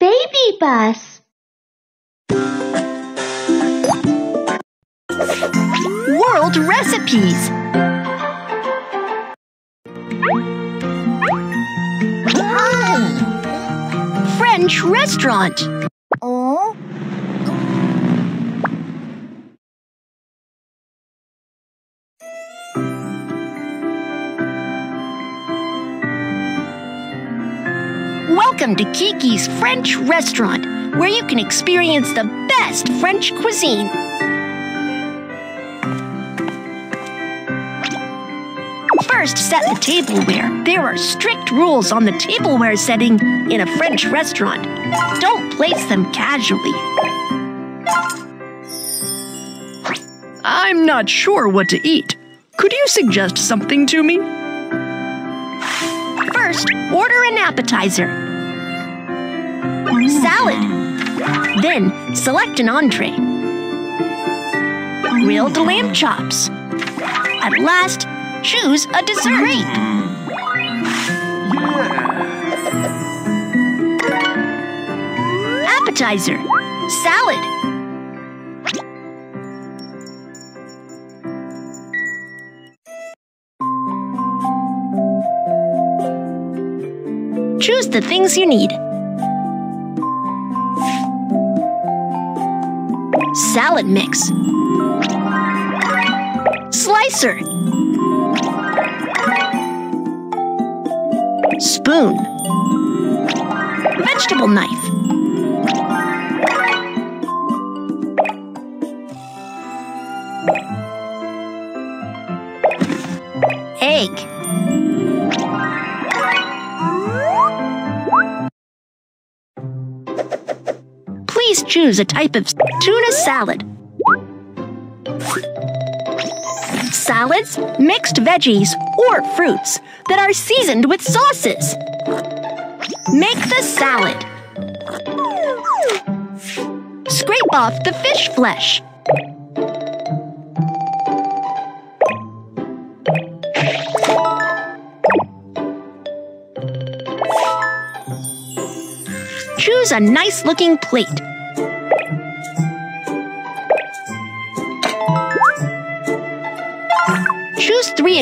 Baby bus. World recipes. French restaurant. To Kiki's French restaurant, where you can experience the best French cuisine. First, set the tableware. There are strict rules on the tableware setting in a French restaurant. Don't place them casually. I'm not sure what to eat. Could you suggest something to me? First, order an appetizer. Salad. Then, select an entree. Grilled lamb chops. At last, choose a dessert. Appetizer. Salad. Choose the things you need. Salad mix. Slicer. Spoon. Vegetable knife. Egg. Please choose a type of tuna salad. Salads, mixed veggies, or fruits that are seasoned with sauces. Make the salad. Scrape off the fish flesh. Choose a nice looking plate.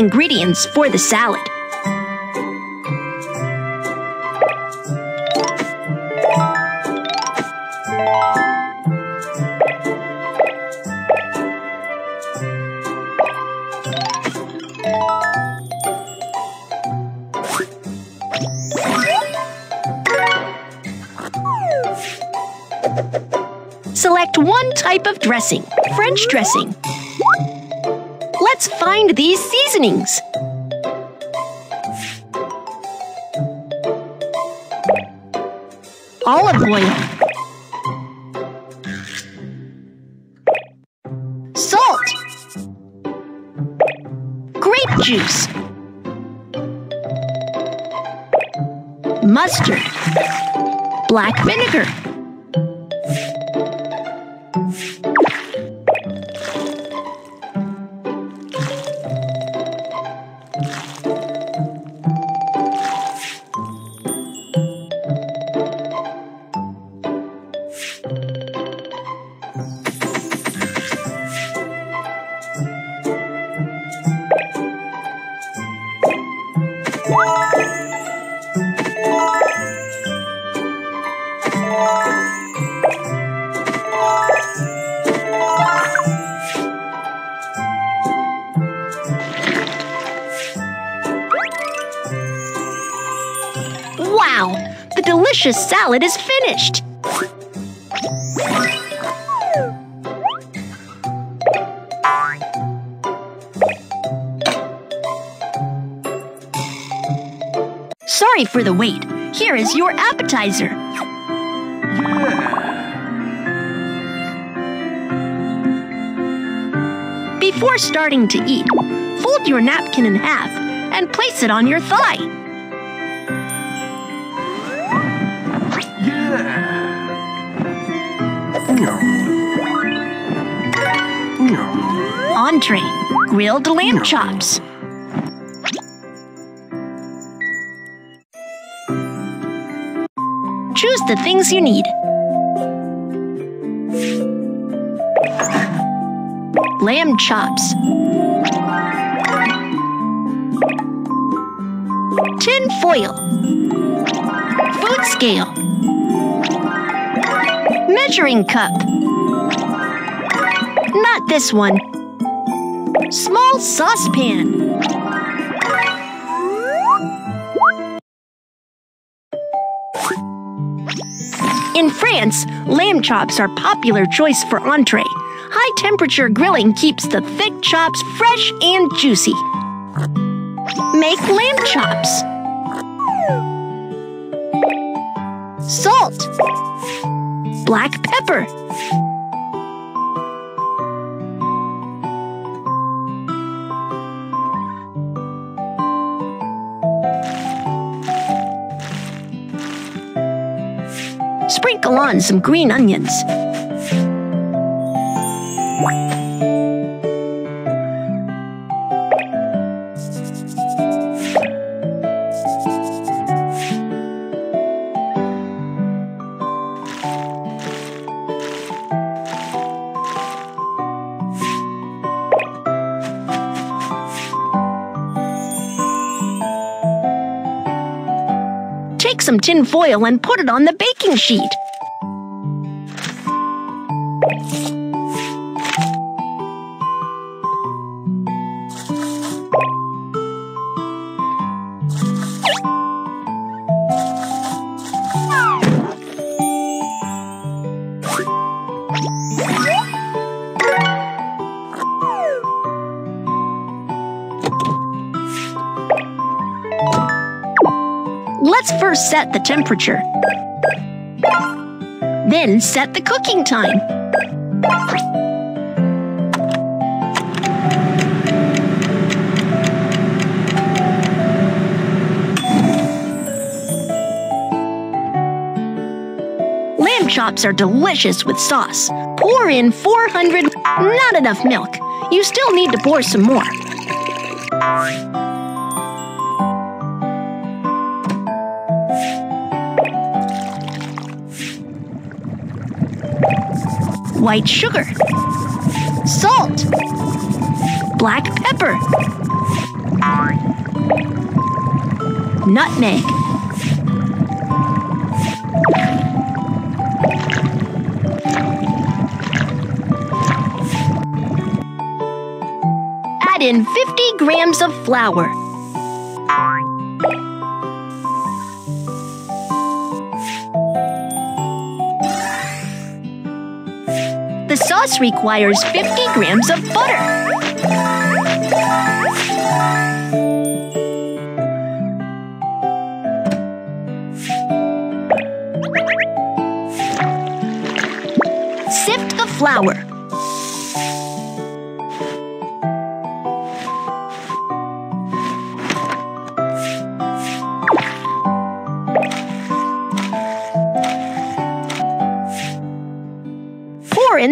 Ingredients for the salad. Select one type of dressing, French dressing. Let's find these seasonings. Olive oil. Salt. Grape juice. Mustard. Black vinegar. Wow! The delicious salad is finished! Sorry for the wait. Here is your appetizer. Before starting to eat, fold your napkin in half and place it on your thigh. grilled lamb chops. Choose the things you need. Lamb chops. Tin foil. Food scale. Measuring cup. Not this one. Saucepan. In France, lamb chops are popular choice for entree. High temperature grilling keeps the thick chops fresh and juicy. Make lamb chops. Salt. Black pepper. Sprinkle on some green onions. Take some tin foil and put it on the baking sheet. Let's first set the temperature. Then set the cooking time. Lamb chops are delicious with sauce. Pour in 400, not enough milk. You still need to pour some more. White sugar, salt, black pepper, nutmeg, add in 50 grams of flour. Sauce requires 50 grams of butter.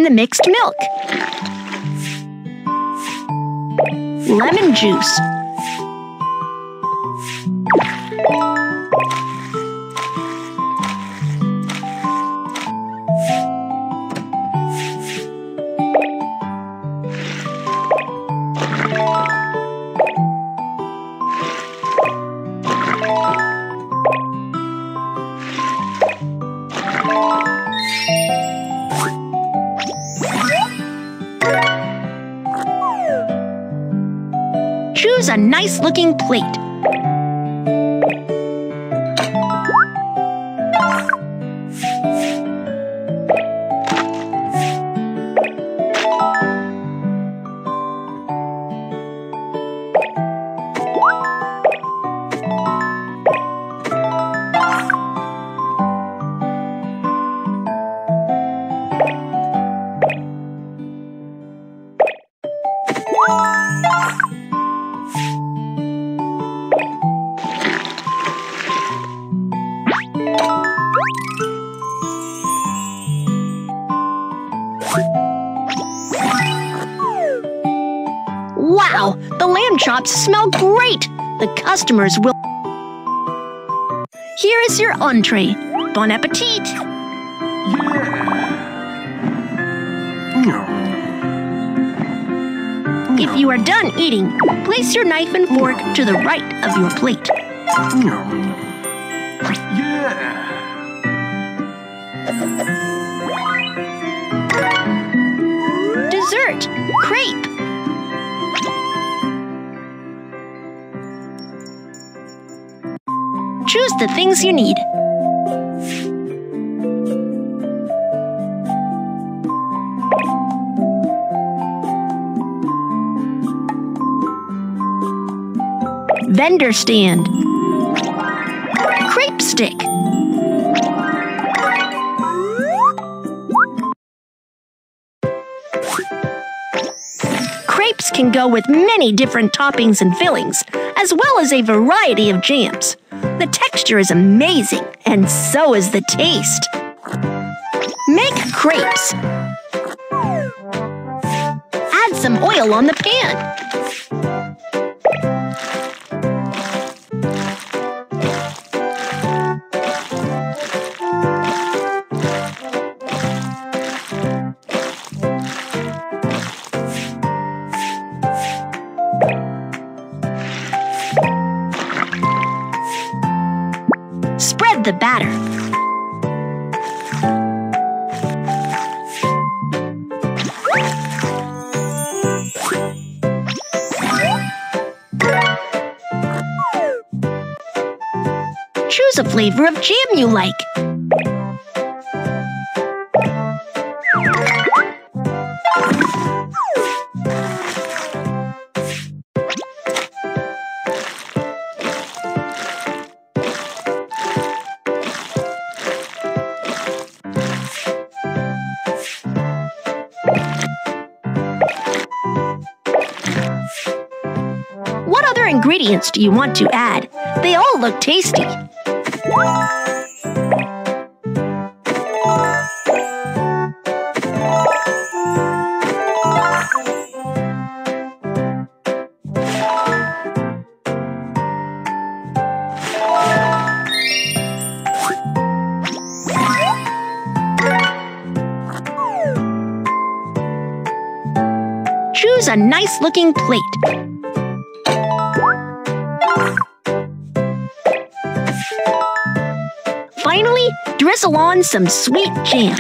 The mixed milk. Lemon juice. Chops smell great. The customers will. Here is your entree Bon appetit! If you are done eating, place your knife and fork to the right of your plate. The things you need. Vendor stand. Crepe stick. Crepes can go with many different toppings and fillings, as well as a variety of jams. The texture is amazing, and so is the taste. Make crepes. Add some oil on the pan. Flavor of jam you like. What other ingredients do you want to add? They all look tasty. Choose a nice looking plate. Finally, drizzle on some sweet jam.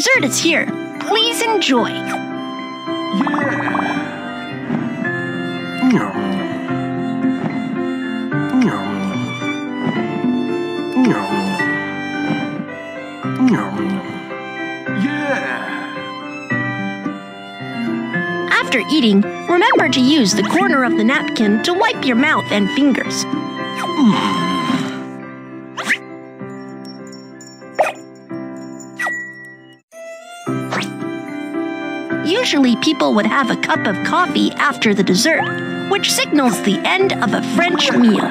Dessert is here. Please enjoy. Yeah. After eating, remember to use the corner of the napkin to wipe your mouth and fingers. Usually, people would have a cup of coffee after the dessert, which signals the end of a French meal.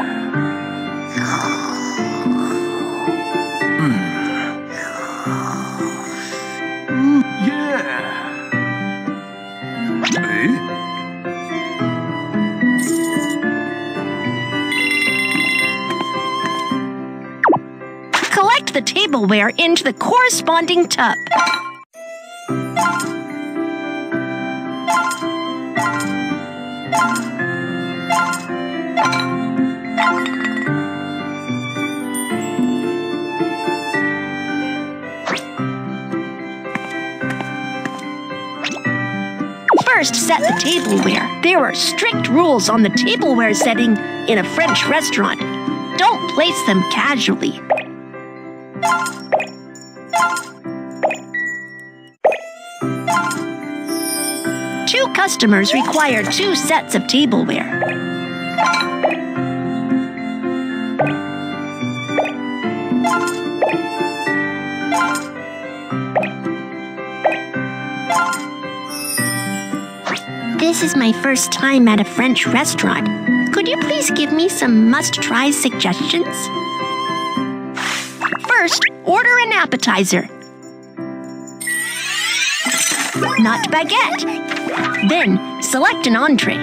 Hmm. Collect the tableware into the corresponding tub. The tableware. There are strict rules on the tableware setting in a French restaurant. Don't place them casually. Two customers require two sets of tableware. This is my first time at a French restaurant. Could you please give me some must try suggestions? First, order an appetizer. Not baguette. Then, select an entree.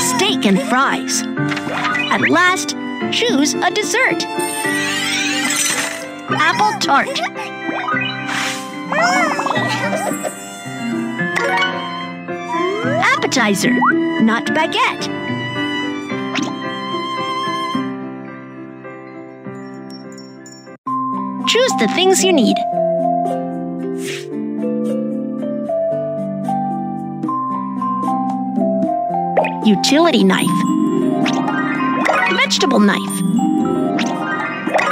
Steak and fries. At last, choose a dessert. Apple tart. Appetizer, not baguette. Choose the things you need. Utility knife. Vegetable knife.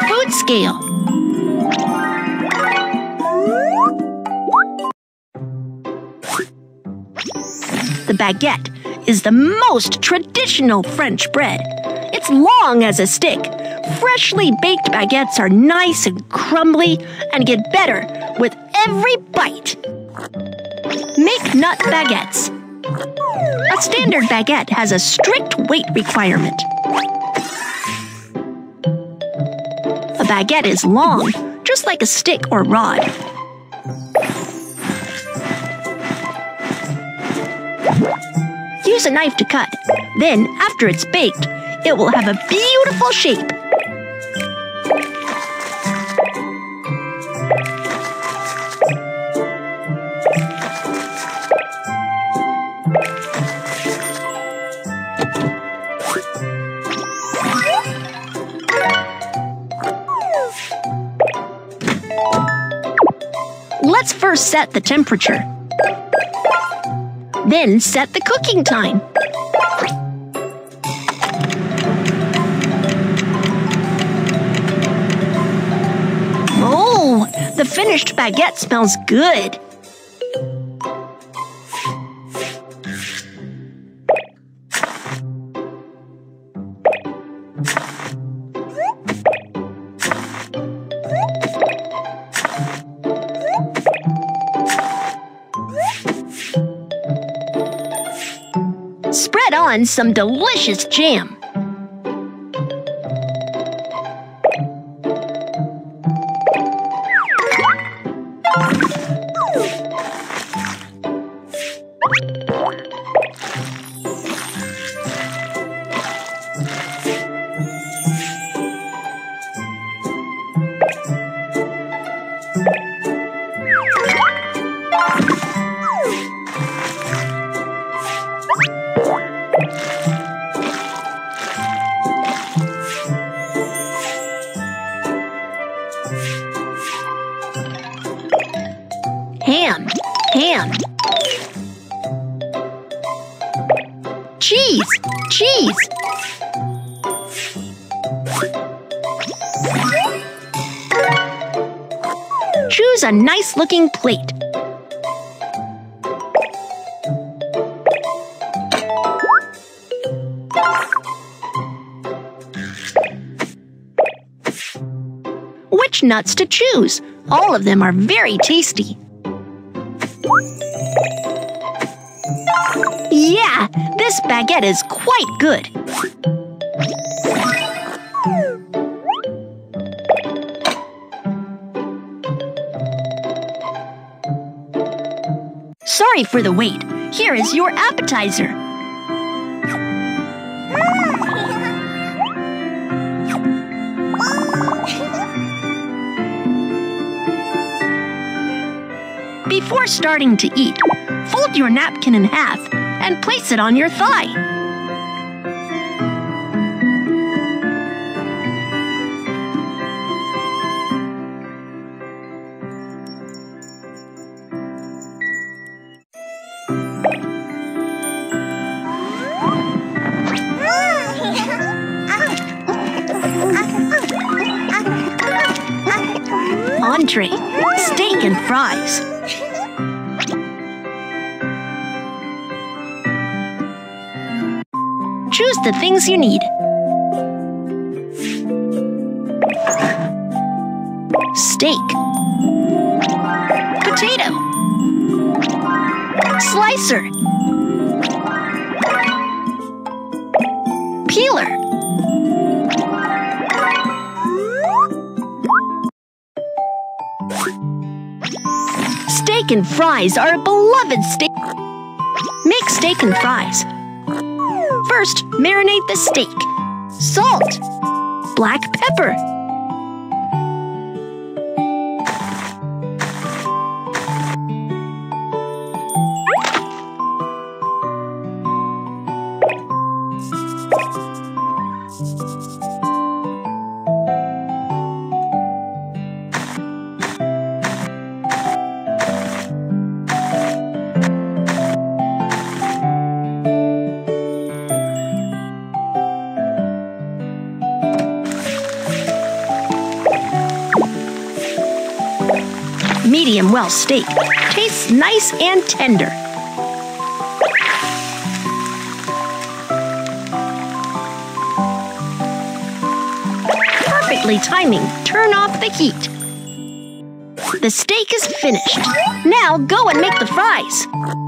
Food scale. Baguette is the most traditional French bread. It's long as a stick. Freshly baked baguettes are nice and crumbly and get better with every bite. Make nut baguettes. A standard baguette has a strict weight requirement. A baguette is long, just like a stick or rod. Use a knife to cut. Then, after it's baked, it will have a beautiful shape. Let's first set the temperature. Then set the cooking time. Oh, the finished baguette smells good. On some delicious jam. A nice looking plate. Which nuts to choose? All of them are very tasty. Yeah, this baguette is quite good. Sorry for the wait. Here is your appetizer. Before starting to eat, fold your napkin in half and place it on your thigh. The things you need. Steak, potato, slicer, peeler. Steak and fries are a beloved steak. Make steak and fries. Marinate the steak. Salt, black pepper, well steak. Tastes nice and tender. Perfectly timing. Turn off the heat. The steak is finished. Now go and make the fries.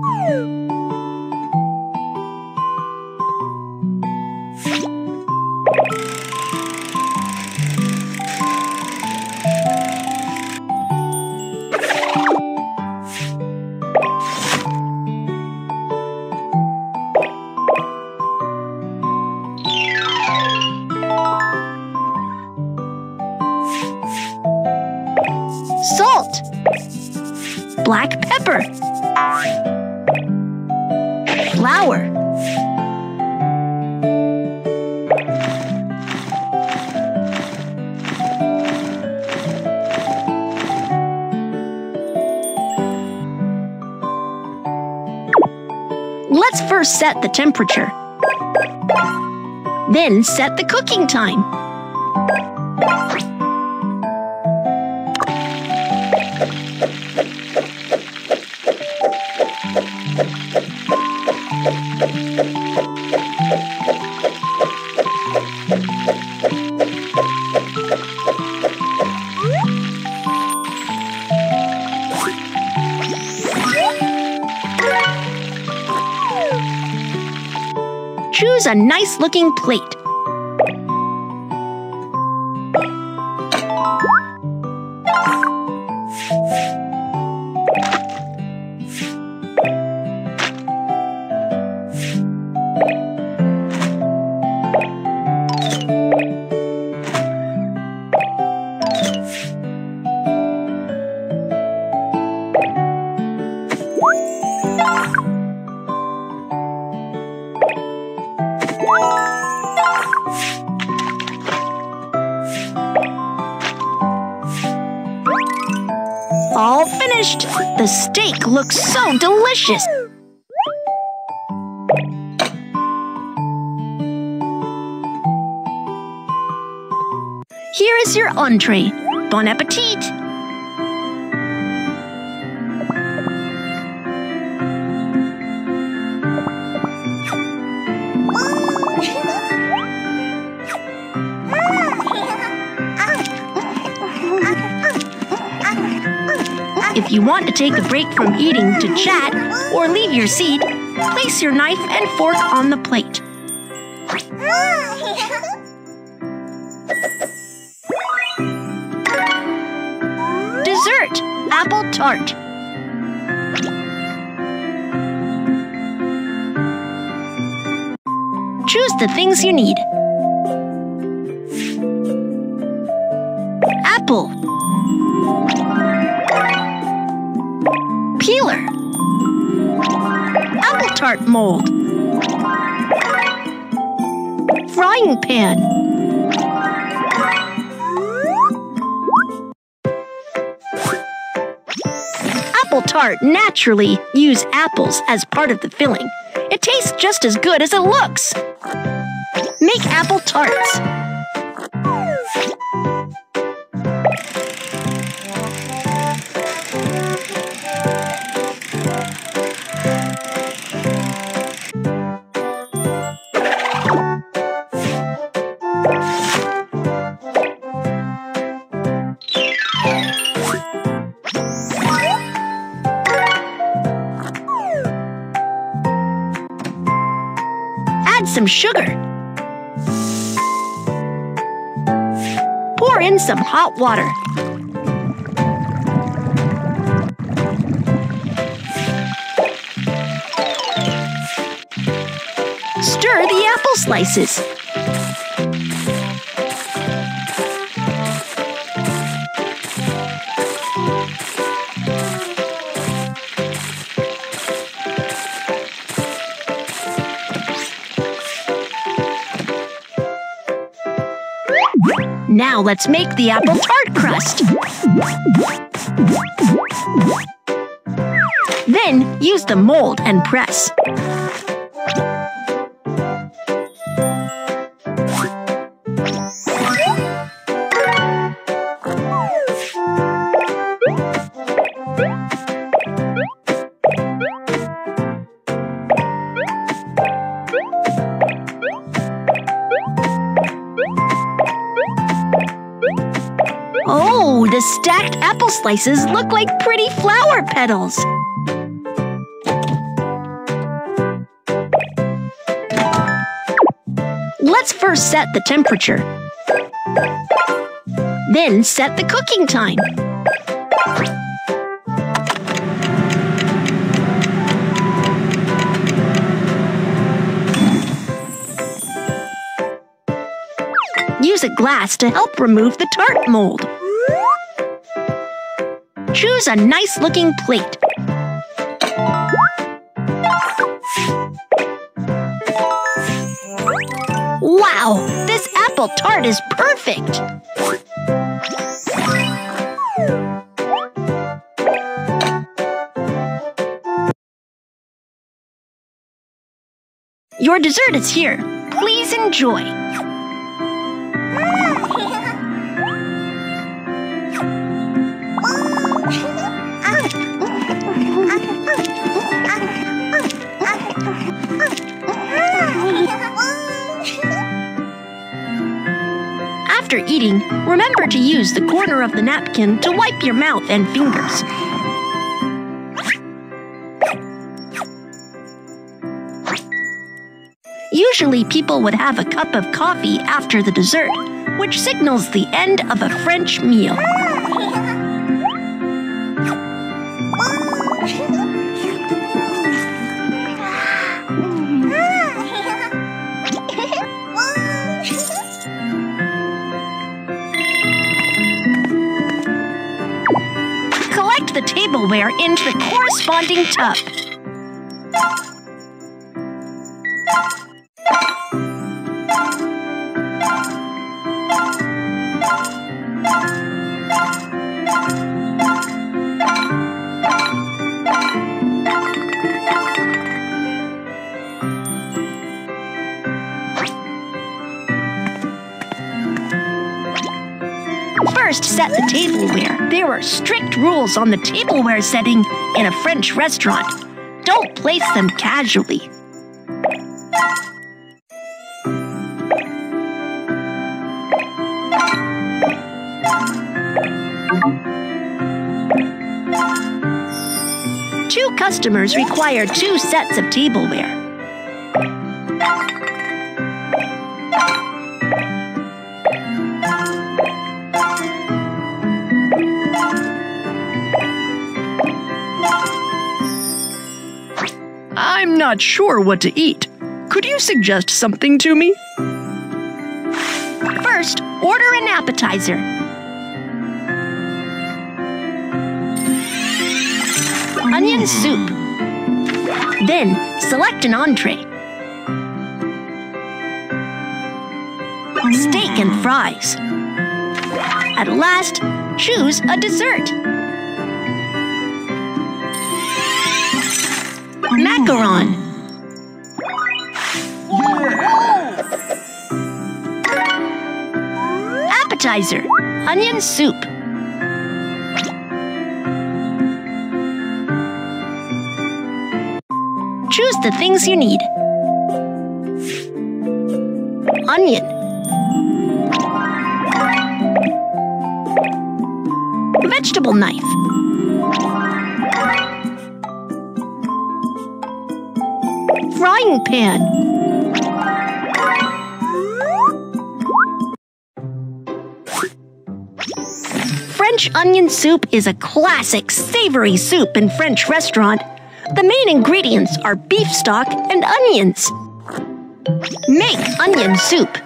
Let's first set the temperature. Then set the cooking time. Choose a nice looking plate. Looks so delicious. Here is your entree. Bon appetit! You want to take a break from eating to chat or leave your seat, place your knife and fork on the plate. Dessert Apple Tart. Choose the things you need. Mold. Frying pan. Apple tart naturally use apples as part of the filling. It tastes just as good as it looks. Make apple tarts. Some sugar. Pour in some hot water. Stir the apple slices. Now let's make the apple tart crust. Then use the mold and press. Slices look like pretty flower petals. Let's first set the temperature. Then set the cooking time. Use a glass to help remove the tart mold. Choose a nice looking plate. Wow, this apple tart is perfect! Your dessert is here. Please enjoy. After eating, remember to use the corner of the napkin to wipe your mouth and fingers. Usually, people would have a cup of coffee after the dessert, which signals the end of a French meal. Into the corresponding tub. First, set the tableware. There are on the tableware setting in a French restaurant. Don't place them casually. Two customers require two sets of tableware. Not sure what to eat. Could you suggest something to me? First, order an appetizer. Onion soup. Then, select an entree. Steak and fries. At last, choose a dessert. Macaron. Appetizer. Onion soup. Choose the things you need. Onion. Vegetable knife. Frying pan. Onion soup is a classic savory soup in French restaurant. The main ingredients are beef stock and onions. Make onion soup.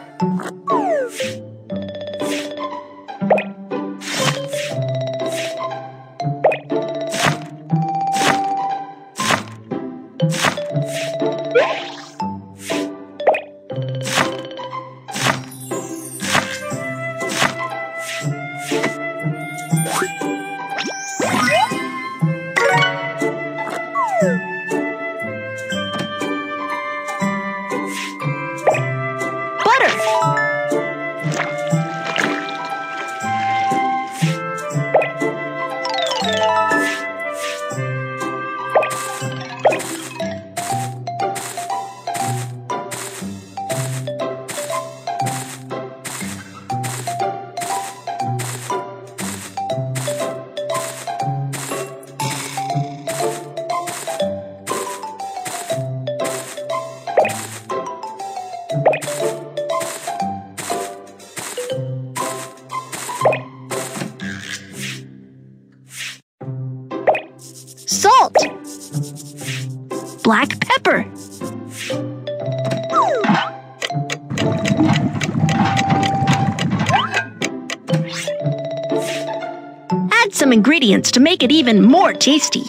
Make it even more tasty.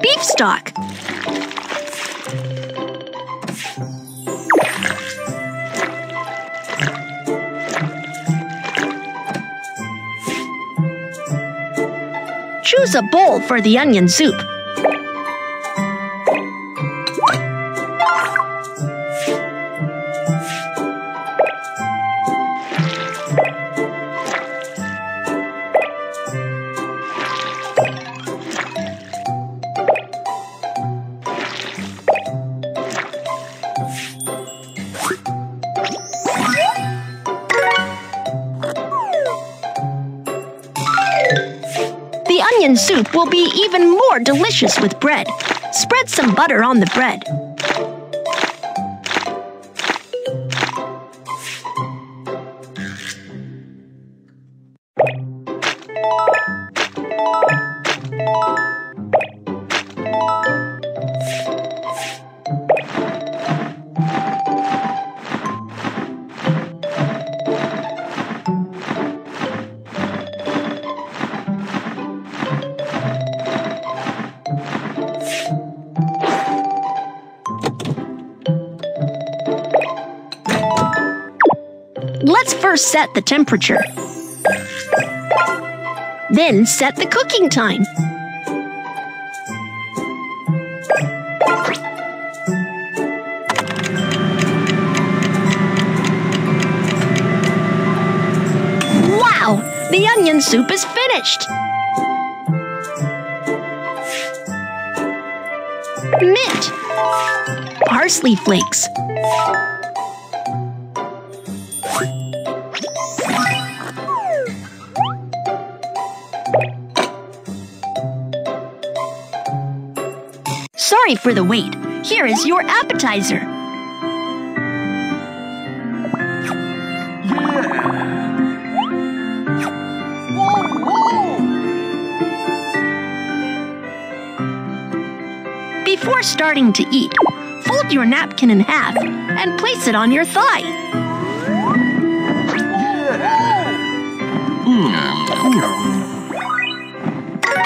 Beef stock. Choose a bowl for the onion soup. Be even more delicious with bread. Spread some butter on the bread. First set the temperature. Then set the cooking time. Wow! The onion soup is finished! Mint. Parsley flakes. Sorry for the wait. Here is your appetizer. Before starting to eat, fold your napkin in half and place it on your thigh. Hmm.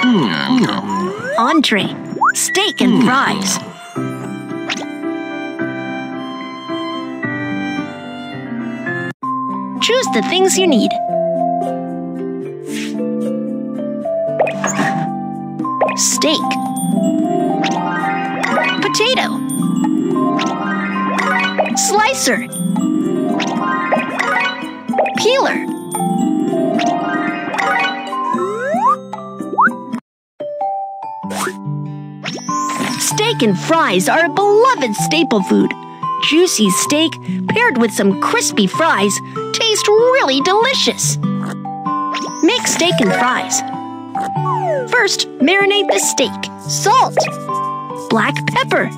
Hmm. Entree, steak and hmm. fries. Choose the things you need. Steak. Potato. Slicer. Steak and fries are a beloved staple food. Juicy steak paired with some crispy fries taste really delicious. Make steak and fries. First, marinate the steak. Salt, black pepper,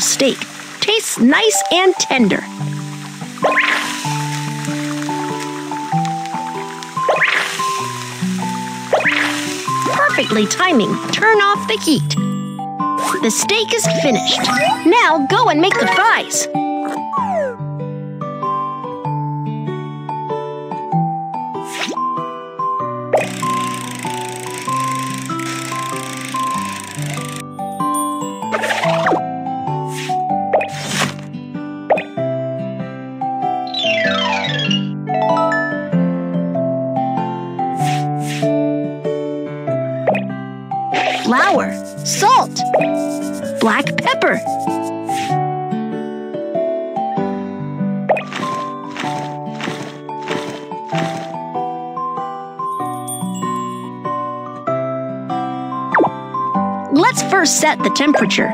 steak. Tastes nice and tender. Perfectly timing. Turn off the heat. The steak is finished. Now go and make the fries. Black pepper. Let's first set the temperature.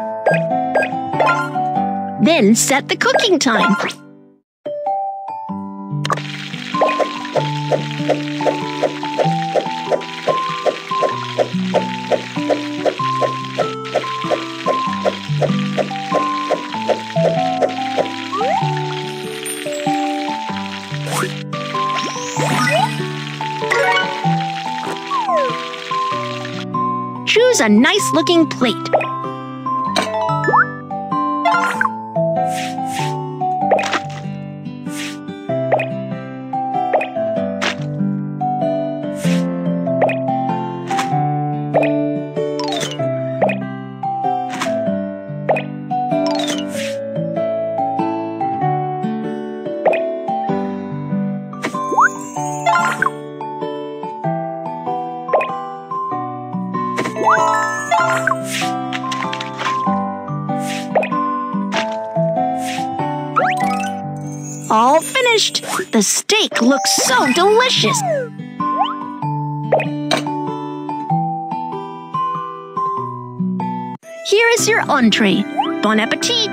Then set the cooking time. A nice looking plate. Steak looks so delicious. Here is your entree. Bon appetit.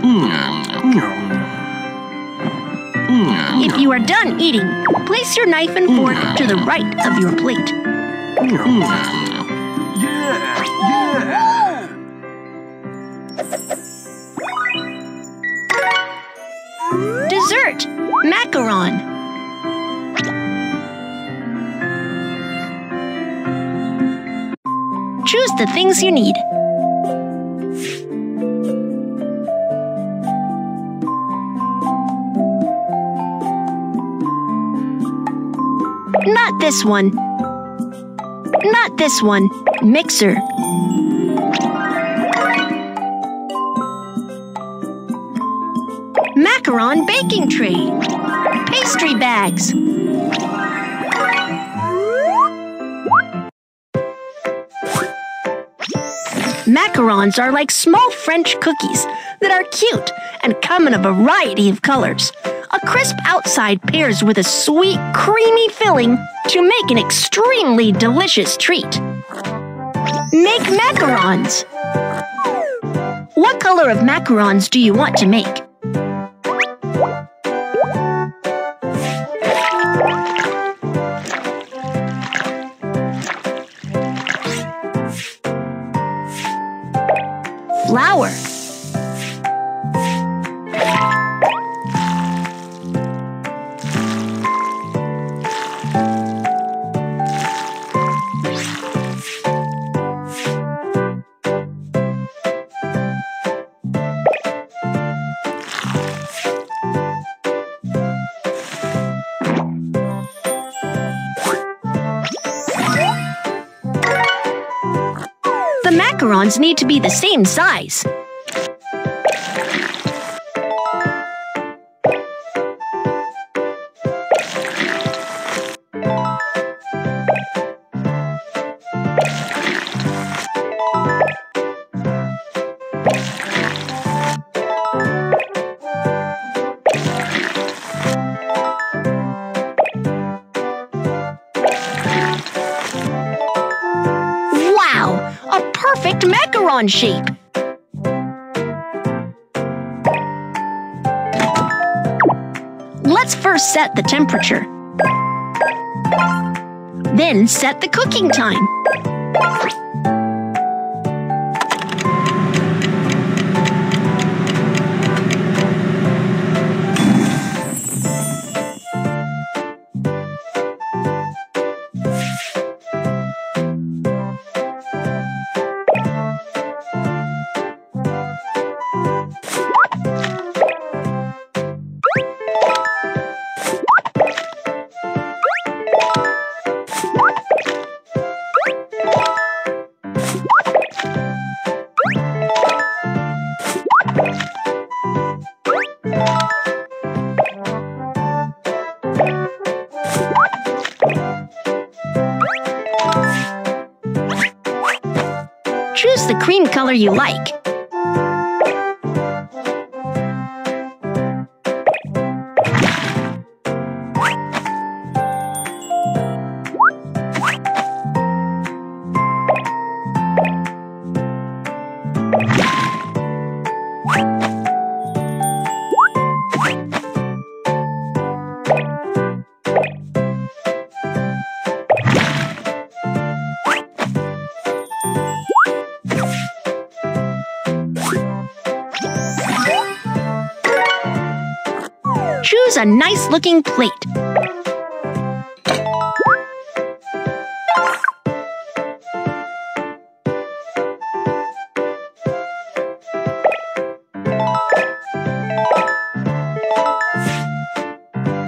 Mm. Mm. If you are done eating, place your knife and fork to the right of your plate. Dessert macaron. Choose the things you need. Not this one. Not this one. Mixer. Macaron baking tray. Pastry bags. Macarons are like small French cookies that are cute and come in a variety of colors. Crisp outside pairs with a sweet, creamy filling to make an extremely delicious treat. Make macarons. What color of macarons do you want to make? Need to be the same size. Macaron shape! Let's first set the temperature. Then set the cooking time. You like. A nice looking plate.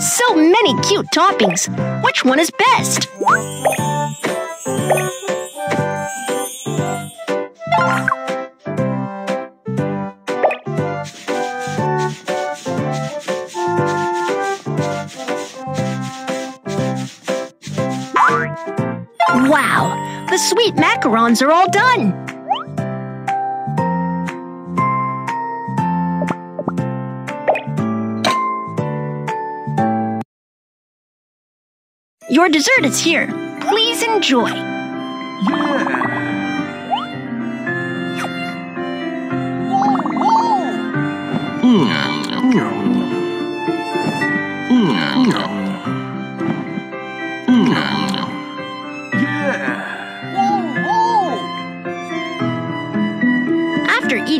So many cute toppings. Which one is best? Macarons are all done. Your dessert is here. Please enjoy. After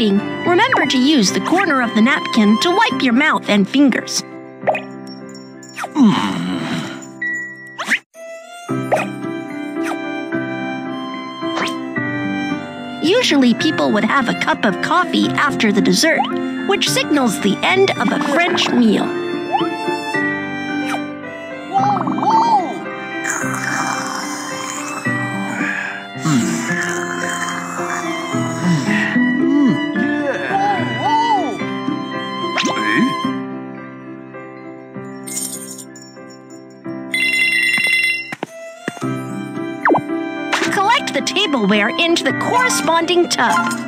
eating, remember to use the corner of the napkin to wipe your mouth and fingers. Usually, people would have a cup of coffee after the dessert, which signals the end of a French meal. Tableware into the corresponding tub.